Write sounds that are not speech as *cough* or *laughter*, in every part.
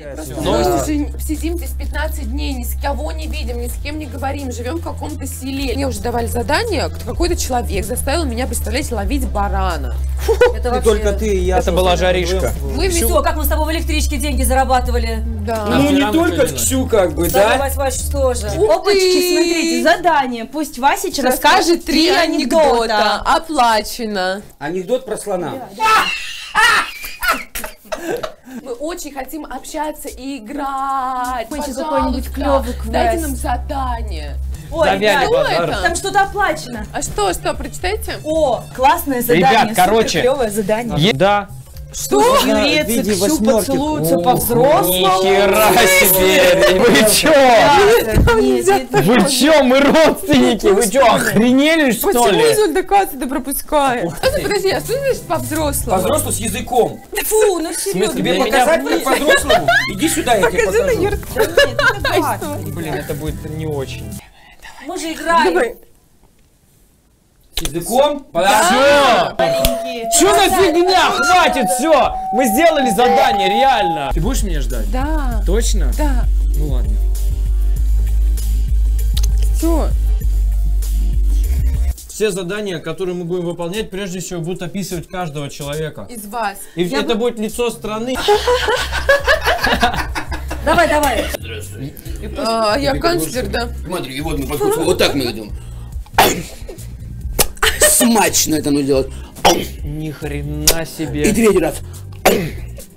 же сидим здесь 15 дней, ни с кого не видим, ни с кем не говорим, живем в каком-то селе. Мне уже давали задание, какой-то человек заставил меня, представляете, ловить барана. Это вообще... только ты и я. Это была жаришка. Мы ведь... Все, как мы с тобой в электричке деньги зарабатывали. Да. Ну, не только. Ксю, как бы, Да? Вась Вась тоже. Опачки, смотрите, задание. Пусть Васич расскажет три анекдота. Оплачено. Анекдот про слона. *laughs* Мы очень хотим общаться и играть. Хочется Пожалуйста, какой-нибудь клёвый квест. Дайте нам задание. Ой, Завяли базар. это? там что-то оплачено. А что, что, прочитайте? О, классное задание. Ребят, супер короче, клевое задание. Е- Да. Что? Юрец и виде Ксю поцелуются по-взрослому. Нихера себе! *laughs* Вы чё? Вы чё, мы родственники? Вы чё, охренели что Почему ли? Кацина пропускает? А ты подожди, а что значит по-взрослому? По-взрослому с языком. Фу, ну серьезно. Тебе меня- показать как по-взрослому? Иди сюда, я тебе Покажи на покажу. Это классно. Блин, это будет не очень. Мы же играем. Языком? Всё! Маленькие. Чё за фигня? Хватит, все! Мы сделали задание, реально! Ты будешь меня ждать? Да, Точно? да. Ну ладно. Все. Все задания, которые мы будем выполнять, прежде всего будут описывать каждого человека. Из вас. И это будет лицо страны. *laughs* Давай, давай. А, я канцлер, да. Смотри, и вот мы подходим, вот так мы идем. Смачно это нужно делать. Ни хрена И себе. третий раз.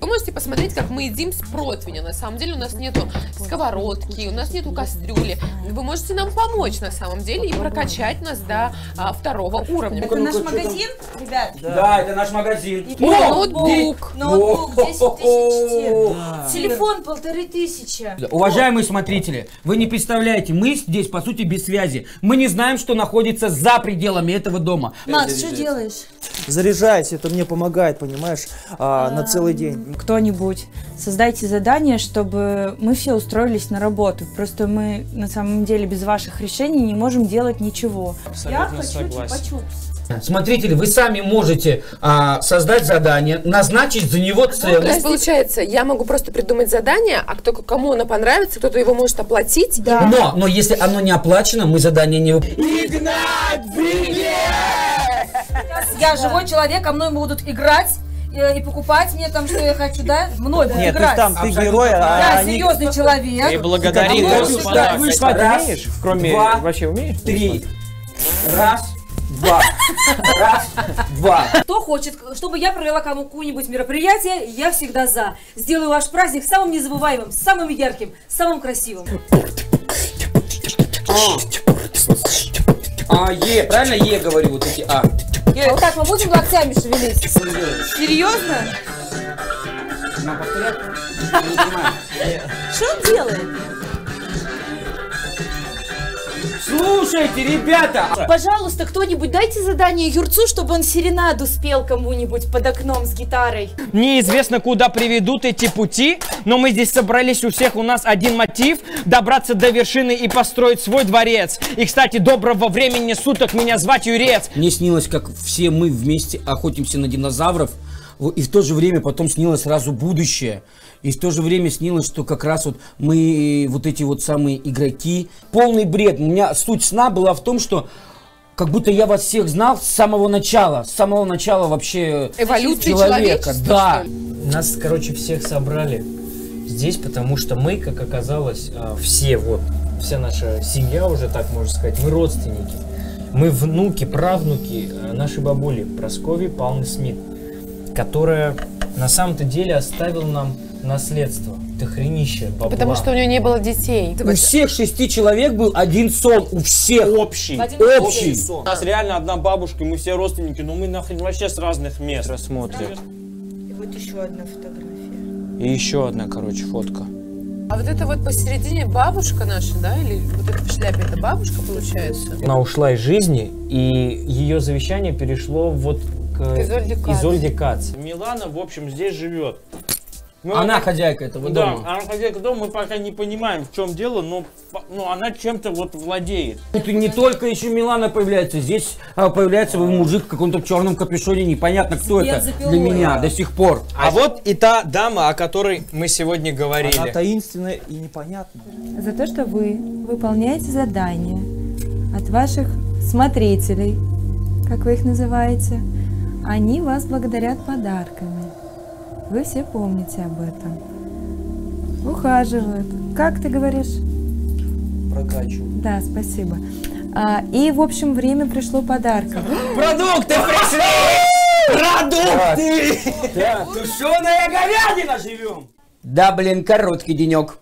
Вы можете посмотреть, как мы едим с противня. На самом деле у нас нету сковородки, у нас нету кастрюли. Вы можете нам помочь на самом деле и прокачать нас до а, второго уровня. Это наш магазин, ребят? Да, это наш магазин. Ноутбук. Ноутбук 10 тысяч. Телефон полторы тысячи. Уважаемые смотрители, вы не представляете, мы здесь, по сути, без связи. Мы не знаем, что находится за пределами этого дома. Макс, что делаешь? Заряжаюсь, это мне помогает, понимаешь, а, на целый день. Кто-нибудь создайте задание, чтобы мы все устроились на работу. Просто мы на самом деле без ваших решений не можем делать ничего. Я Абсолютно хочу согласен. чупа-чупс. Смотрители, вы сами можете а, создать задание, назначить за него То цель. есть, получается, я могу просто придумать задание, а кто кому оно понравится, кто-то его может оплатить. Да. Но, но если оно не оплачено, мы задание не выполняем. Я живой человек, а мной будут играть и покупать мне там, что я хочу, да? Мной будут Нет, играть. есть там ты Абсолютно герой, а Я они... серьезный Ты человек. благодари Ты господа. вышла, раз, умеешь? Кроме... два, Вообще умеешь? Три. Раз, два. Раз, два. Кто хочет, чтобы я провела кому-нибудь мероприятие, я всегда за. Сделаю ваш праздник самым незабываемым, самым ярким, самым красивым. А, Е, правильно Е говорю, вот эти А. Вот так мы будем локтями шевелить. Серьезно? Нам повторять? *laughs* Что он делает? Слушайте, ребята! Пожалуйста, кто-нибудь дайте задание Юрцу, чтобы он серенаду спел кому-нибудь под окном с гитарой. Неизвестно, куда приведут эти пути, но мы здесь собрались, у всех у нас один мотив – добраться до вершины и построить свой дворец. И, кстати, доброго времени суток, меня звать Юрец. Мне снилось, как все мы вместе охотимся на динозавров, и в то же время потом снилось сразу будущее. И в то же время снилось, что как раз вот мы, вот эти вот самые игроки, полный бред. У меня суть сна была в том, что как будто я вас всех знал с самого начала, с самого начала вообще Эволюции человека. Да. Нас, короче, всех собрали здесь, потому что мы, как оказалось, а, все вот, вся наша семья уже, так можно сказать, мы родственники. Мы внуки, правнуки э, нашей бабули Прасковьи Павловны Смит, которая на самом-то деле оставила нам наследство. Это хренище бабла. Потому что у нее не было детей. У всех шести человек был один сон, у всех. Общий. Общий. У нас реально одна бабушка, мы все родственники, но мы нахрен вообще с разных мест рассмотрят. И вот еще одна фотография. И еще одна, короче, фотка. А вот это вот посередине бабушка наша, да? Или вот это в шляпе, это бабушка получается? Она ушла из жизни, и ее завещание перешло вот к К Изольде Кац. Кац. Милана, в общем, здесь живет. Ну, Она она- хозяйка этого Да, дома. она хозяйка дома, мы пока не понимаем, в чем дело, но ну, она чем-то вот владеет. Тут не только еще Милана появляется, здесь а, появляется мужик в каком-то черном капюшоне, непонятно кто С это бензопилой. для меня до сих пор. А вот и та дама, о которой мы сегодня говорили. Она таинственная и непонятная. За то, что вы выполняете задания от ваших смотрителей, как вы их называете, они вас благодарят подарками. Вы все помните об этом. Ухаживают. Как ты говоришь? Прокачиваю. Да, спасибо. А, и, в общем, время пришло подарков. *gasps* Продукты пришли! Продукты! Тушеная говядина живем! Да, блин, короткий денек.